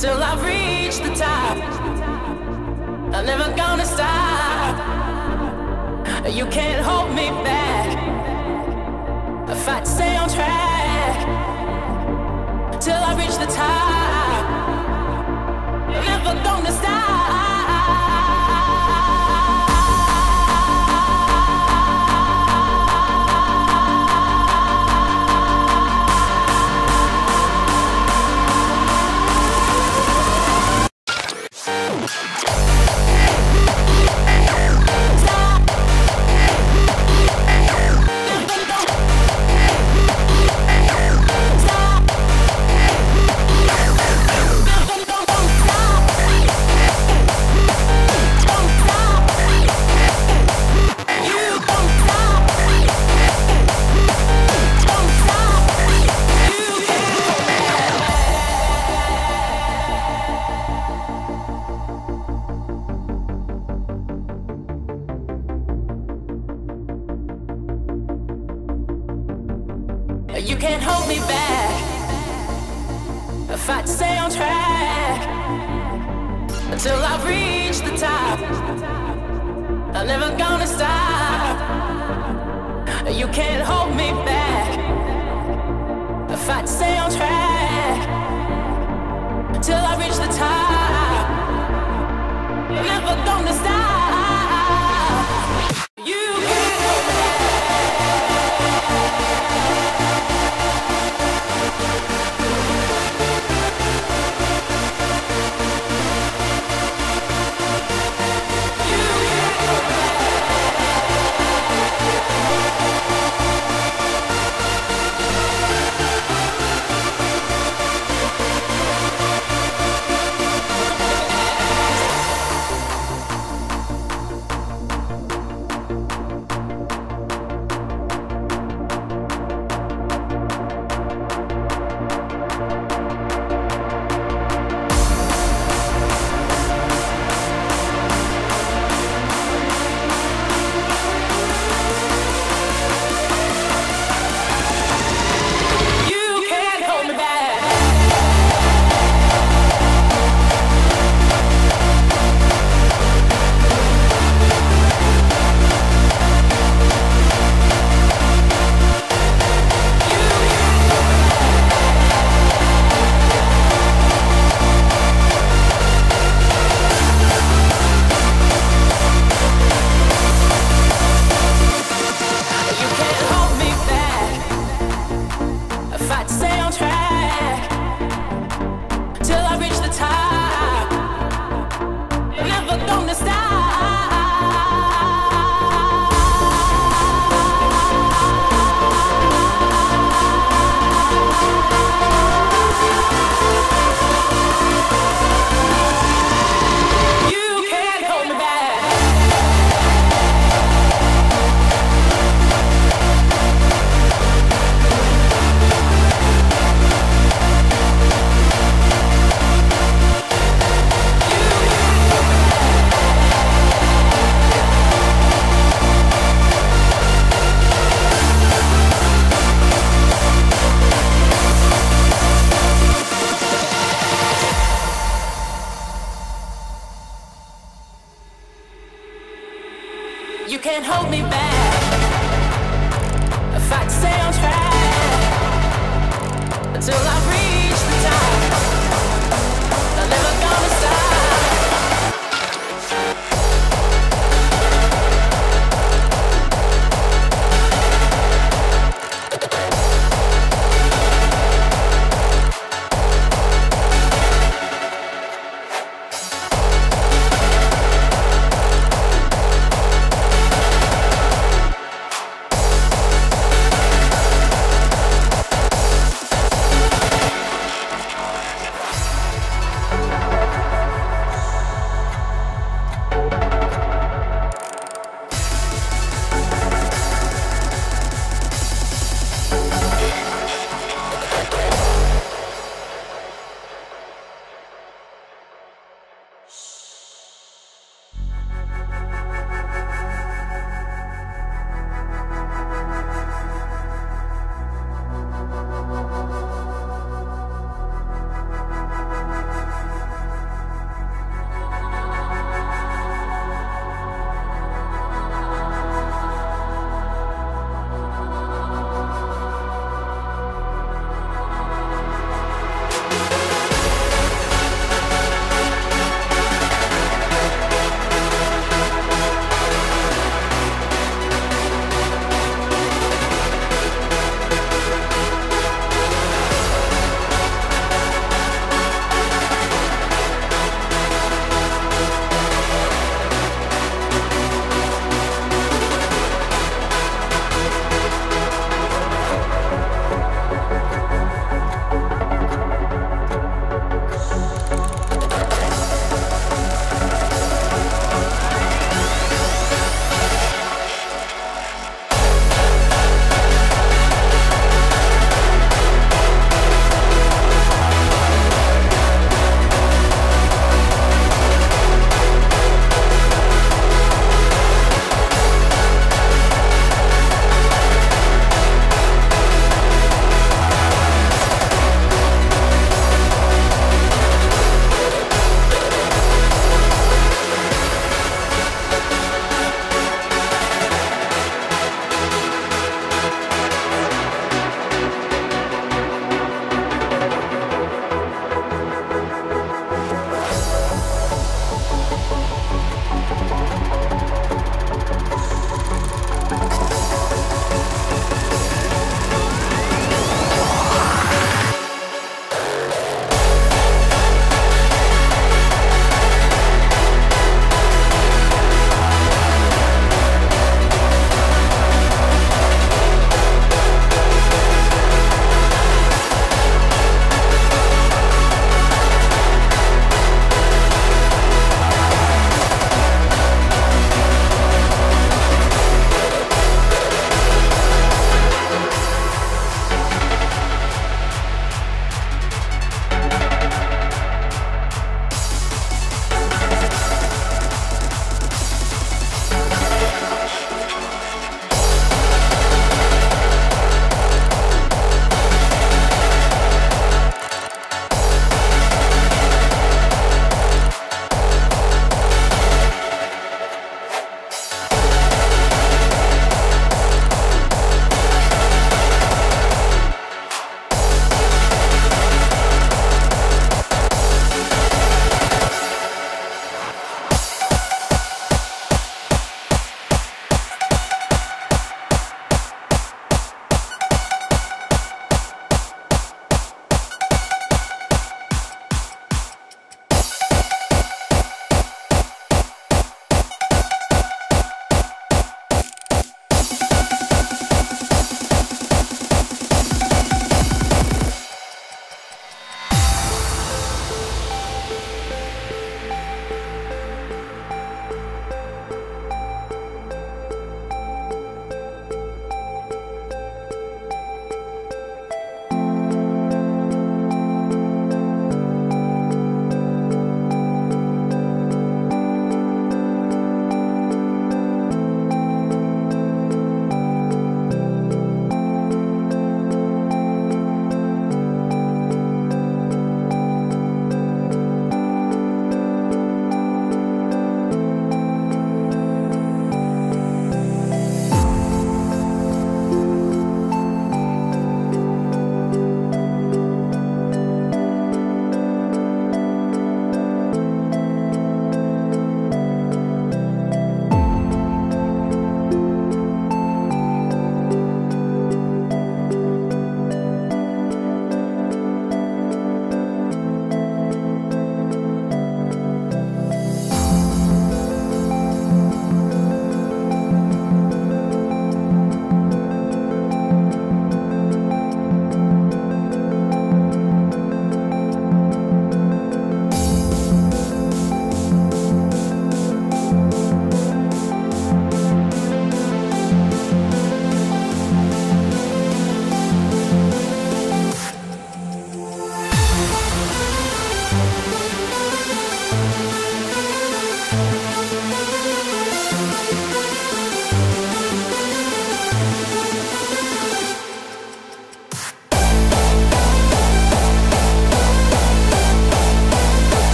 Till I reach the top. I'm never gonna stop. You can't hold me back. If I stay on track till I reach the top, I'm never gonna stop.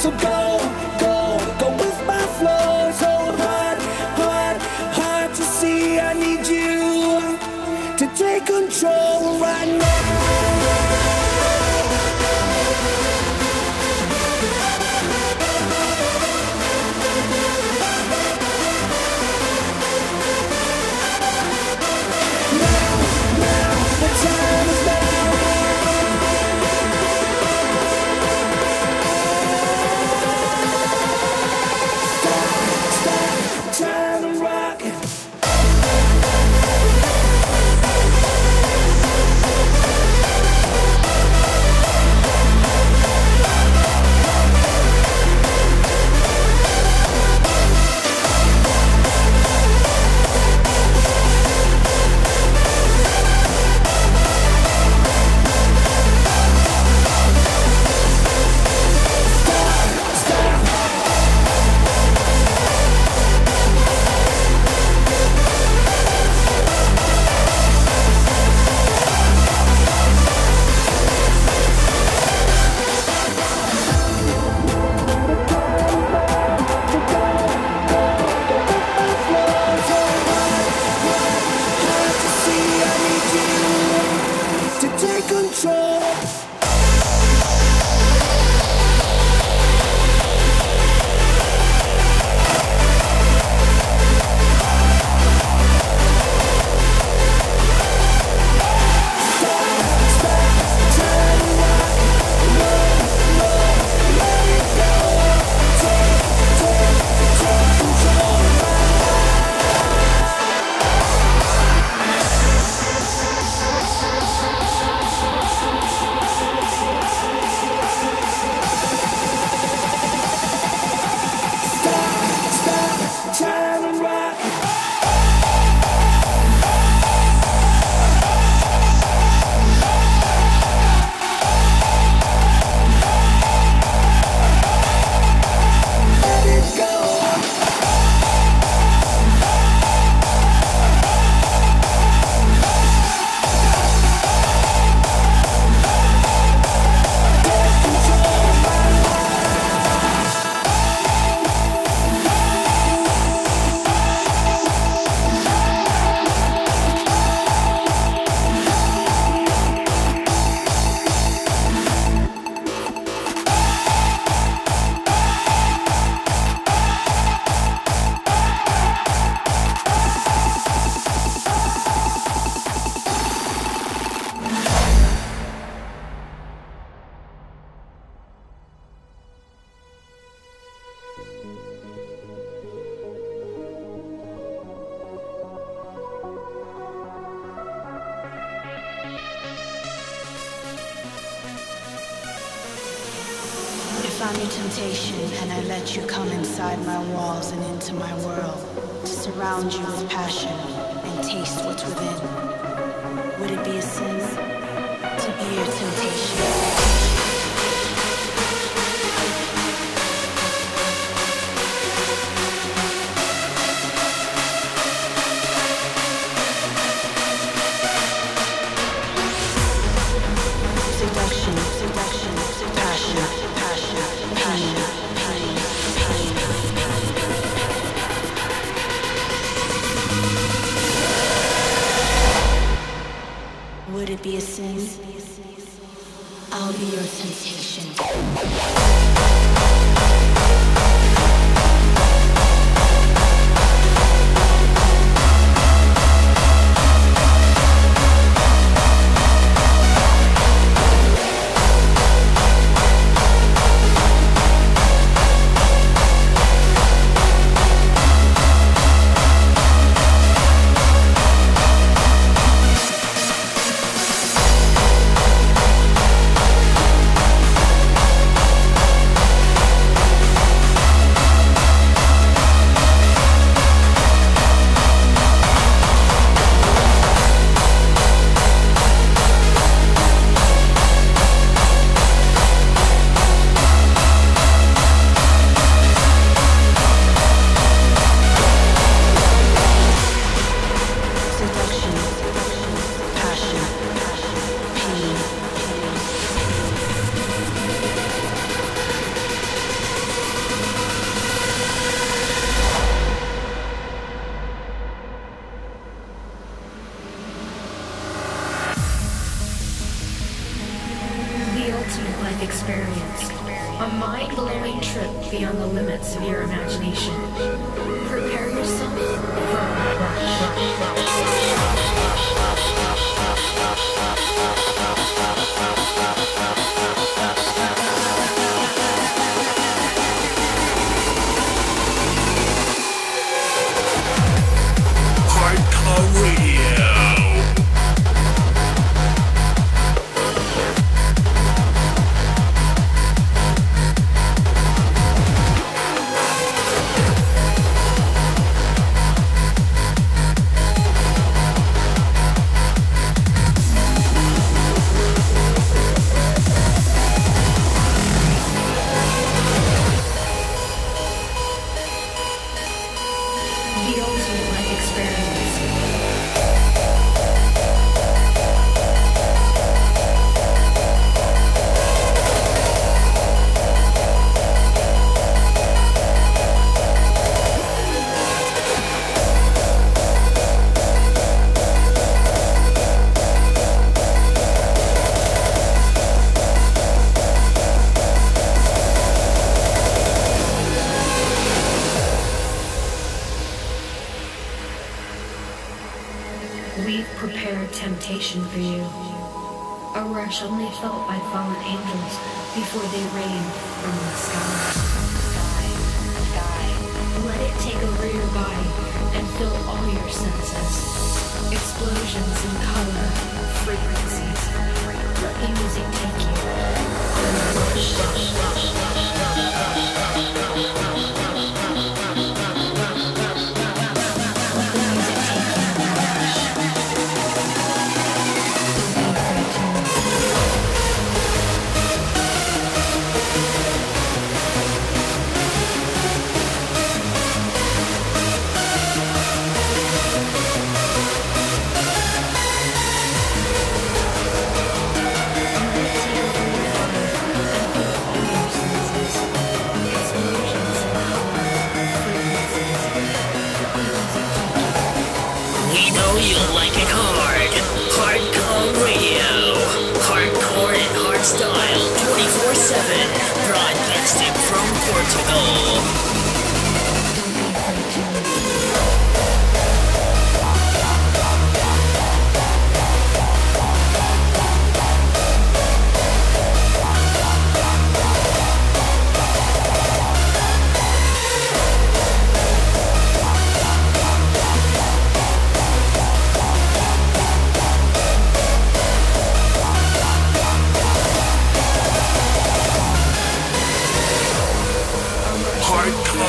So go, go, go with my flow. It's so hard, hard, hard to see. I need you to take control.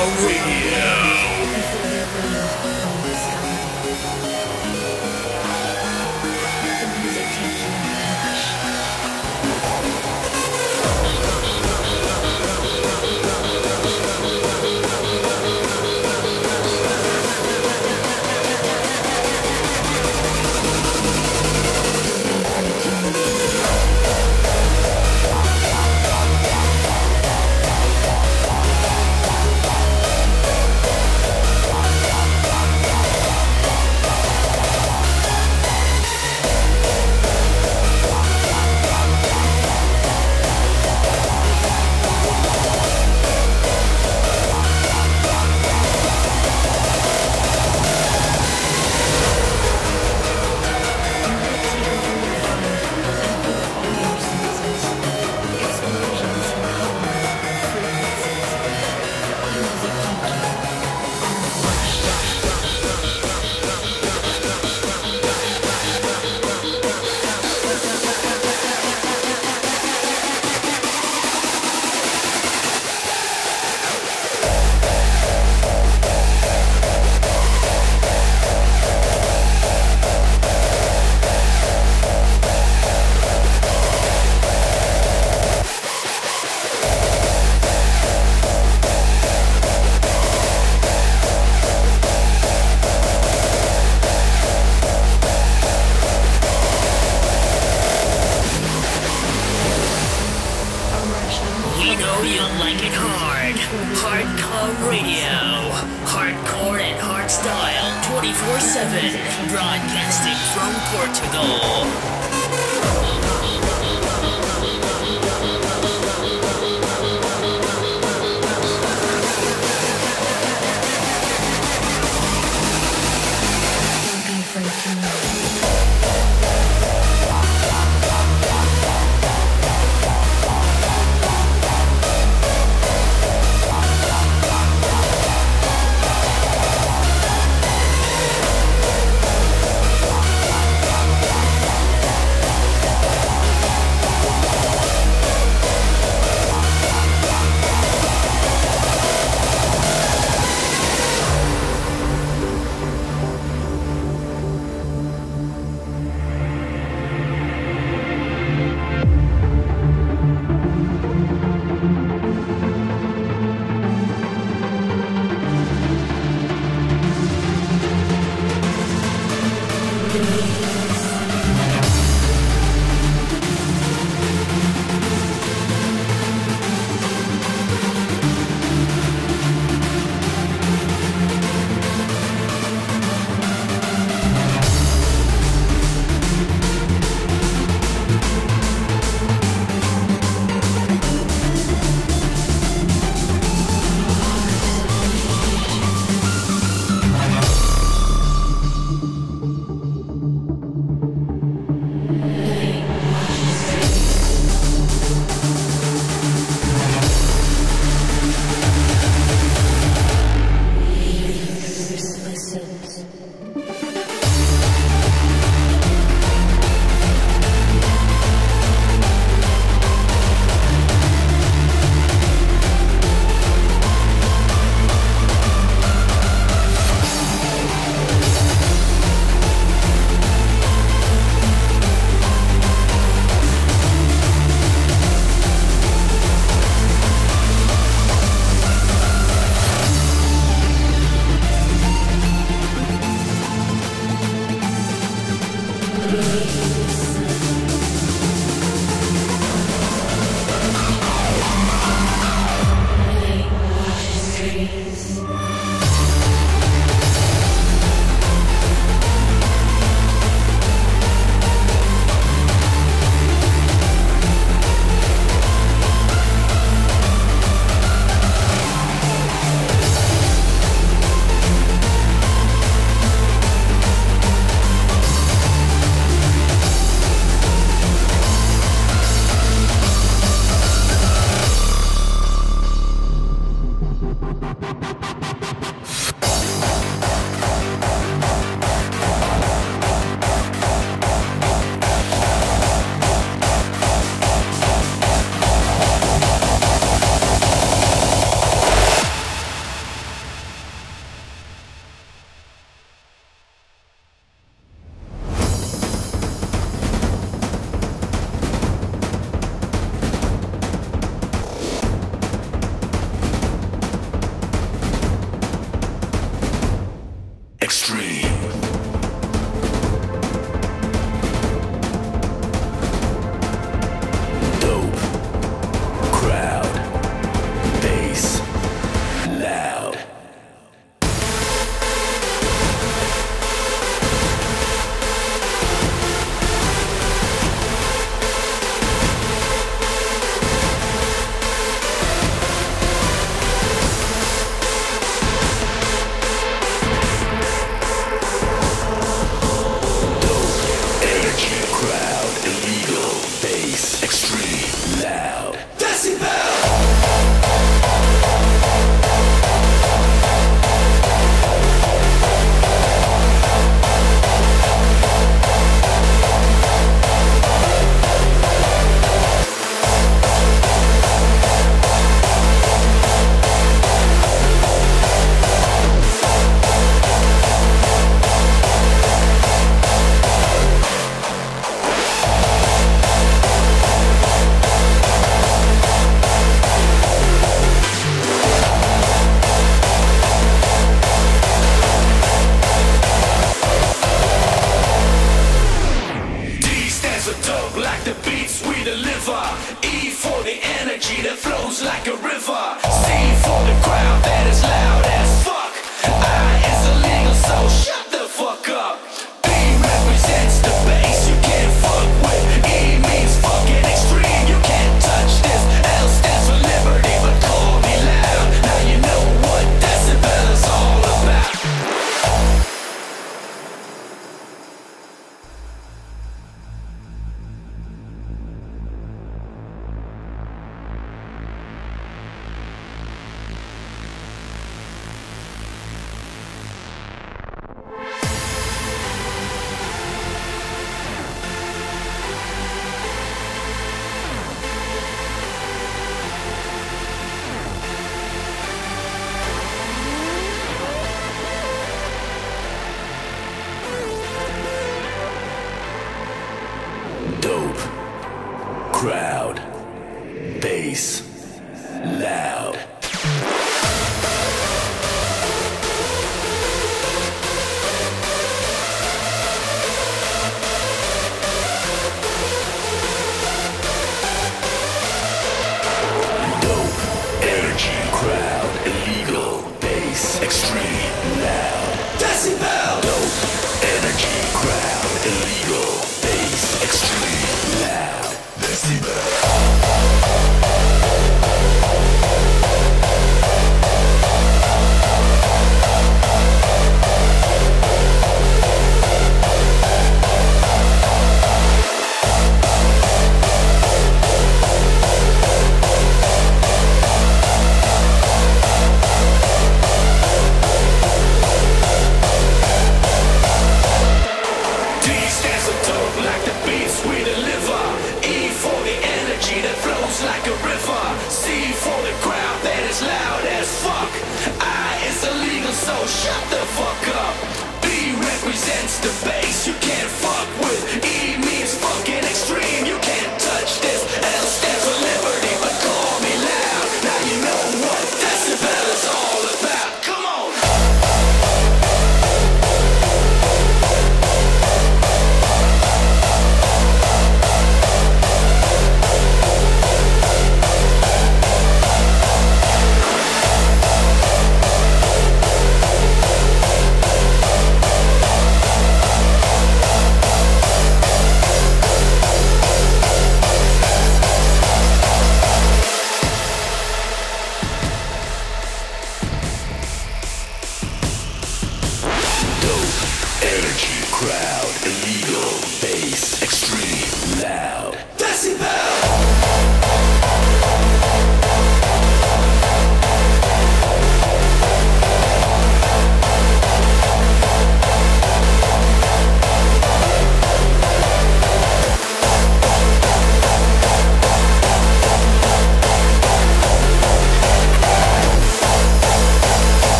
Radio.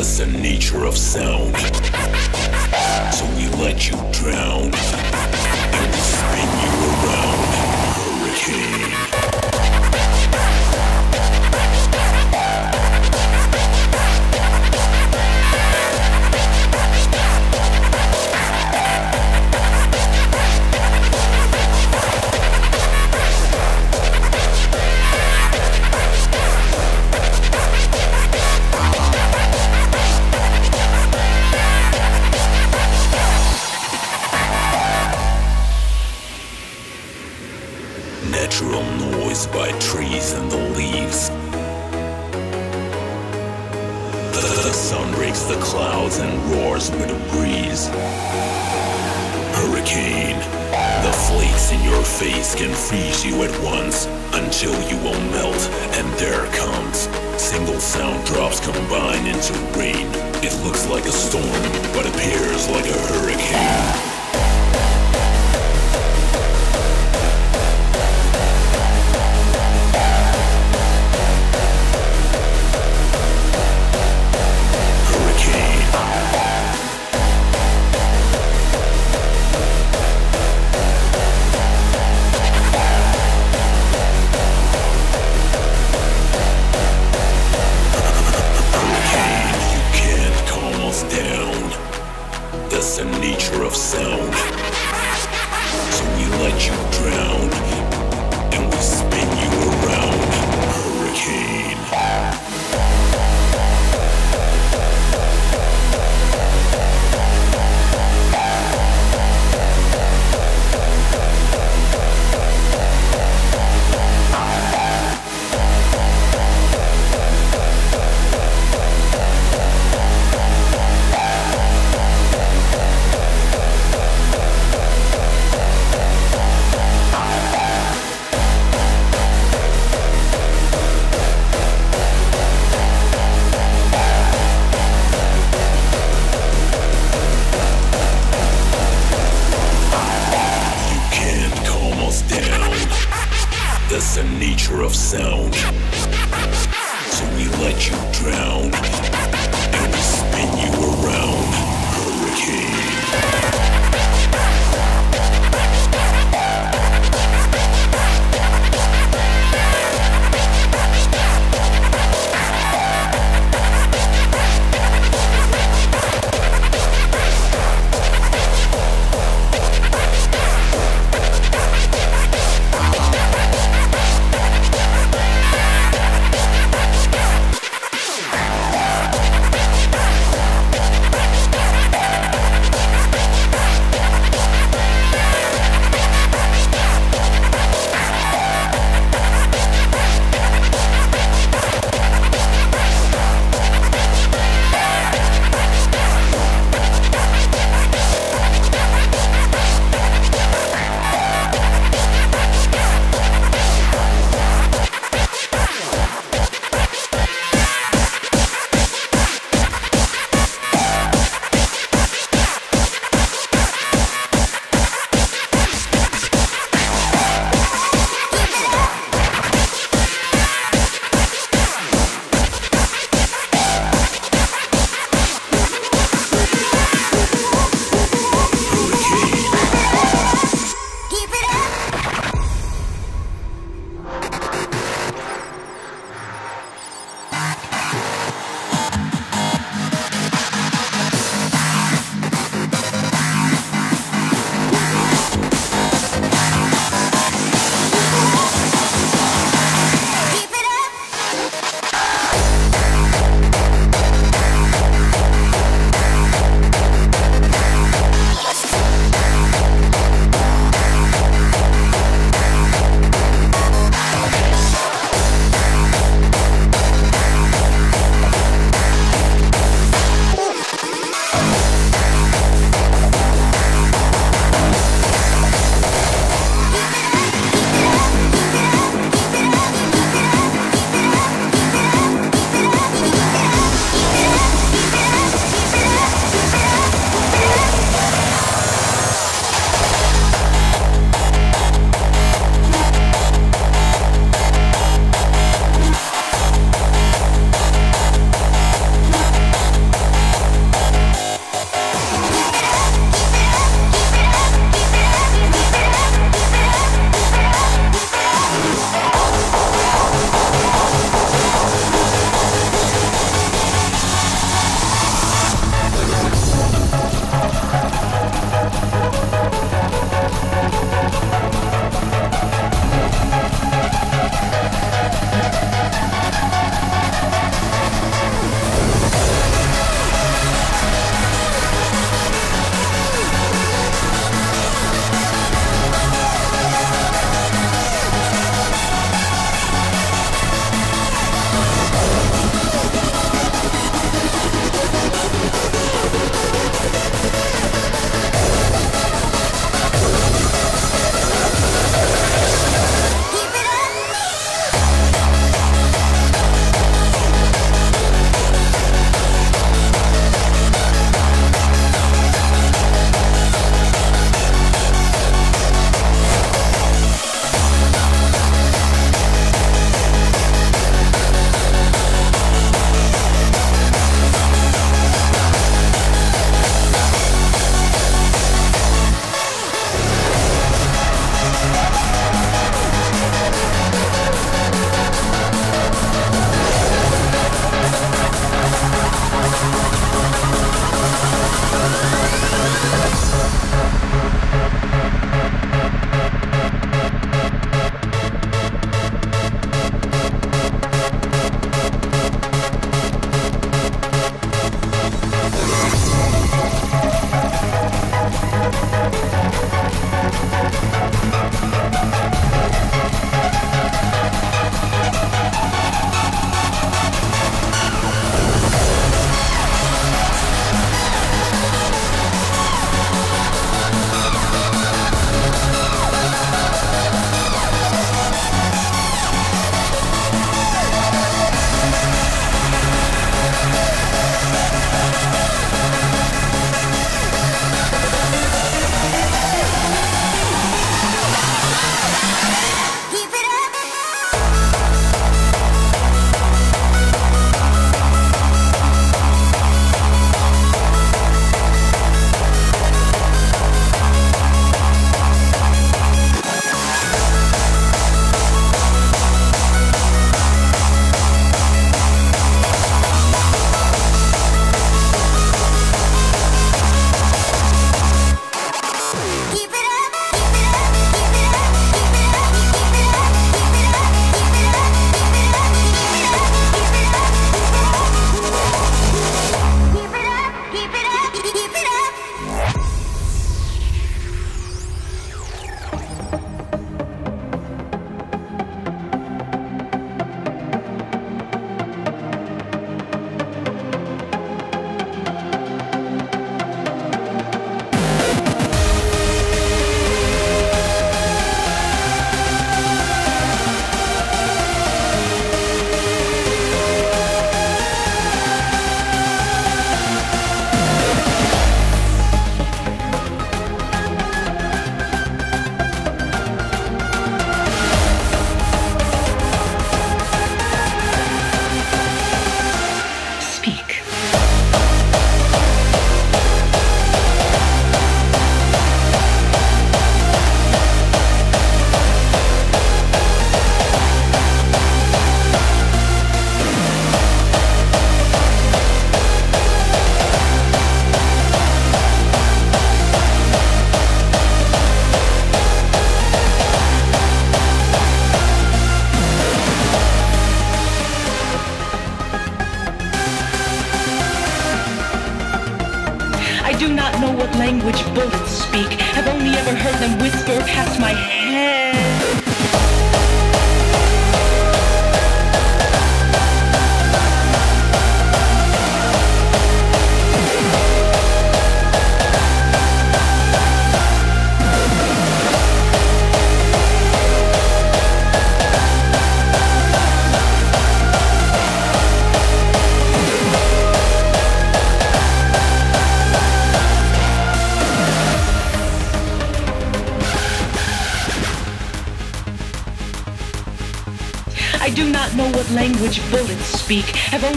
That's the nature of sound. So we let you drown and we spin you around.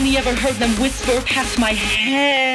Only ever heard them whisper past my head.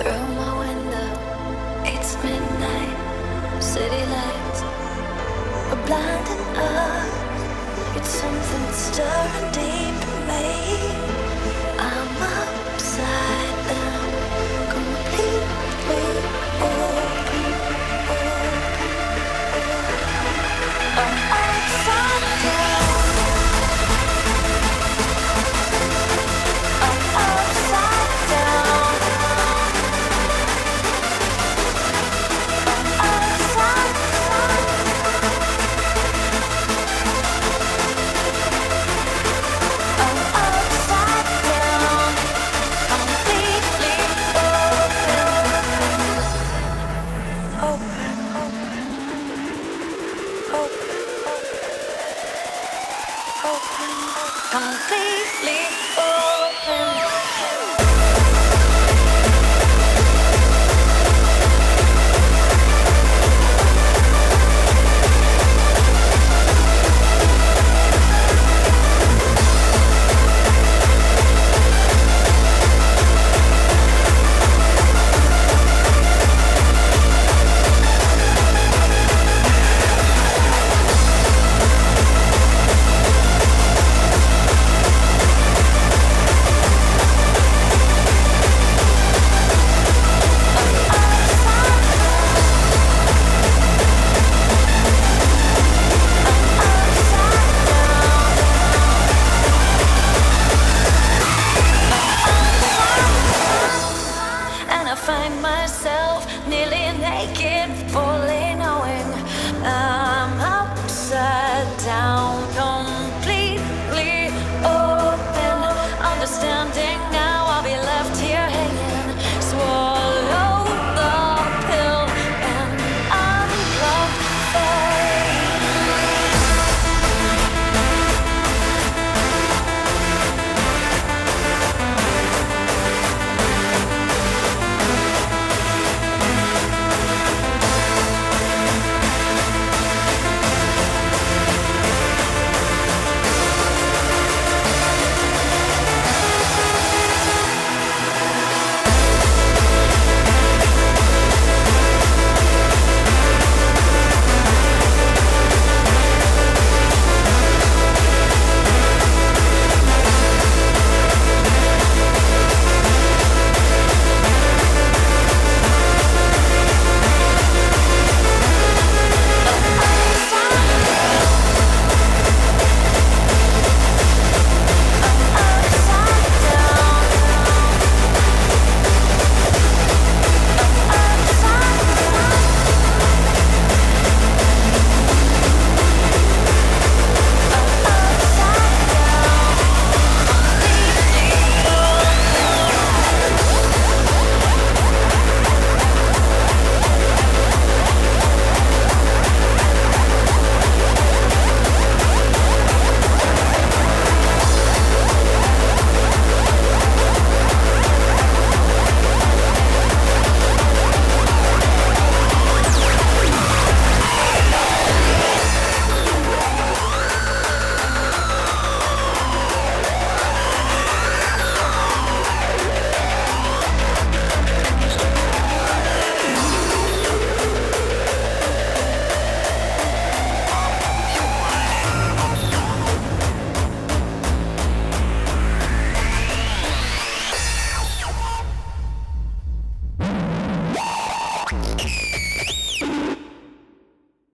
Through my window, it's midnight. City lights are blinding us. It's something stirring deep in me.